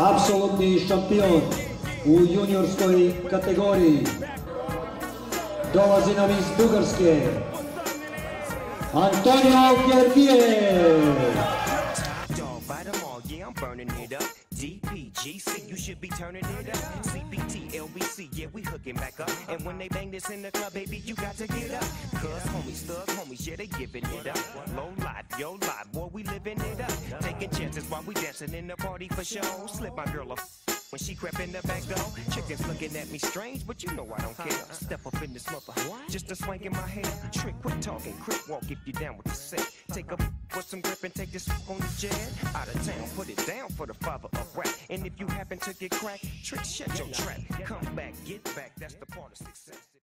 Apsolutni šampion u juniorskoj kategoriji. Dolazi nam iz Bugarske. Antonio I'm burning. DPGC, you should be turning it up. CPT, LBC, yeah, we hooking back up. And when they bang this in the club, baby, you got to get up. Cuz homies, thug homies, yeah, they giving it up. Low life, yo life, boy, we living it up. While we dancing in the party for show. Slip my girl a when she crept in the back door, chickens looking at me strange, but you know I don't care. Step up in this mother, just a swank in my hair. Trick, quit talking, quick walk if you down with the set. Take a with some grip and take this on the jet. Out of town, put it down for the father of rap. And if you happen to get cracked, trick, shut your trap. Come back, get back, that's the part of success.